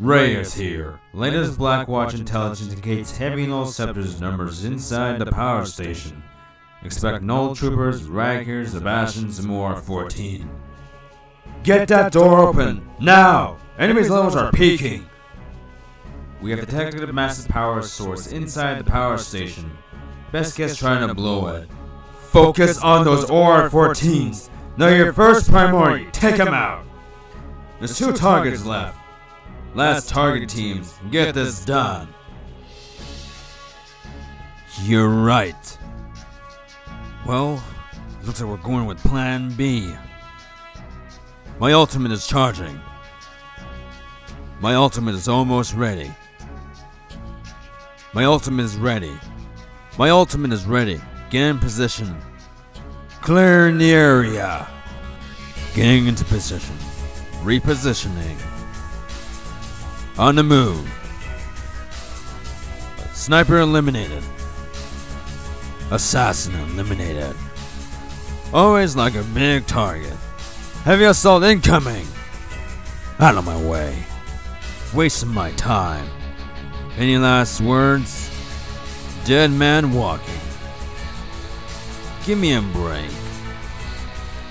Reyes here. Latest Blackwatch intelligence indicates heavy Null Sector numbers inside the power station. Expect null troopers, Raghears, Sebastians, and more 14. Get that door open! Now! Enemy's levels are peaking! We have detected a massive power source inside the power station. Best guess trying to blow it. Focus on those OR-14s! Now your first priority, take them out! There's two targets left. Last target teams, get this done. You're right. Well, looks like we're going with plan B. My ultimate is charging. My ultimate is almost ready. My ultimate is ready. My ultimate is ready. Get in position. Clearing the area. Getting into position. Repositioning. On the move. Sniper eliminated. Assassin eliminated. Always like a big target. Heavy assault incoming! Out of my way. Wasting my time. Any last words? Dead man walking. Give me a break.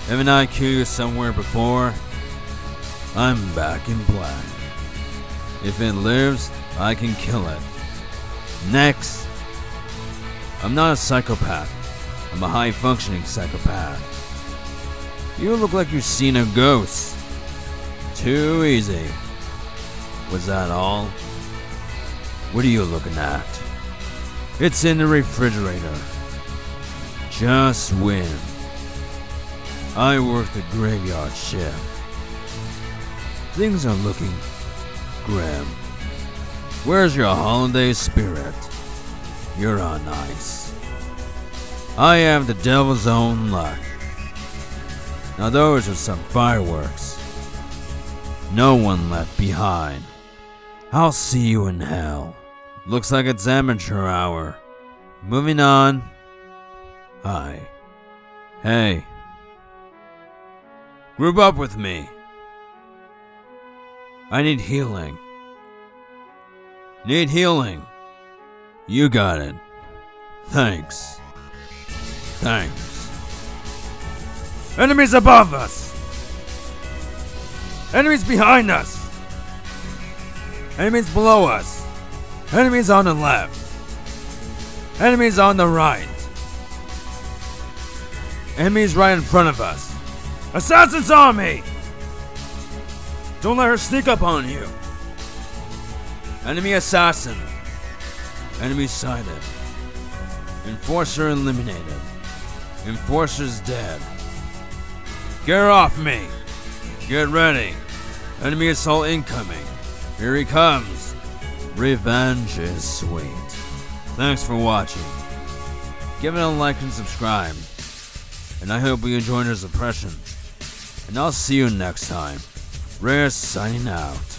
Haven't I killed you somewhere before? I'm back in black. If it lives, I can kill it. Next. I'm not a psychopath. I'm a high functioning psychopath. You look like you've seen a ghost. Too easy. Was that all? What are you looking at? It's in the refrigerator. Just win. I work the graveyard shift. Things are looking grim. Where's your holiday spirit? You're on ice. I have the devil's own luck. Now those are some fireworks. No one left behind. I'll see you in hell. Looks like it's amateur hour. Moving on. Hi. Hey. Group up with me. I need healing. Need healing. You got it. Thanks. Thanks. Enemies above us! Enemies behind us! Enemies below us! Enemies on the left! Enemies on the right! Enemies right in front of us! Assassins me! Don't let her sneak up on you! Enemy assassin! Enemy sighted. Enforcer eliminated. Enforcer's dead. Get off me! Get ready. Enemy assault incoming. Here he comes. Revenge is sweet. Thanks for watching. Give it a like and subscribe. And I hope you enjoyed your suppression. And I'll see you next time. Reyes signing out.